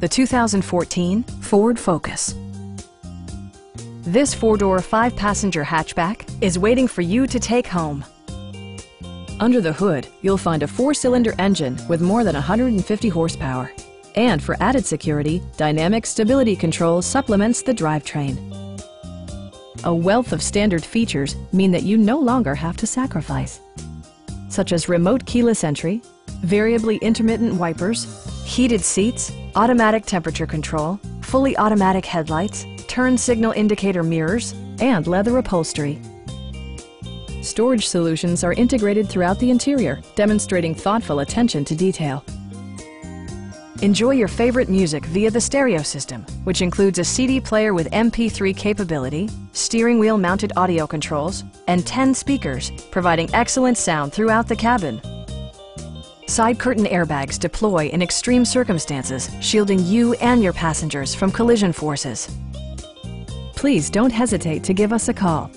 the 2014 Ford Focus. This four-door, five-passenger hatchback is waiting for you to take home. Under the hood, you'll find a four-cylinder engine with more than 150 horsepower. And for added security, Dynamic Stability Control supplements the drivetrain. A wealth of standard features mean that you no longer have to sacrifice, such as remote keyless entry, variably intermittent wipers, heated seats, automatic temperature control, fully automatic headlights, turn signal indicator mirrors, and leather upholstery. Storage solutions are integrated throughout the interior, demonstrating thoughtful attention to detail. Enjoy your favorite music via the stereo system, which includes a CD player with MP3 capability, steering wheel mounted audio controls, and 10 speakers, providing excellent sound throughout the cabin. Side curtain airbags deploy in extreme circumstances, shielding you and your passengers from collision forces. Please don't hesitate to give us a call.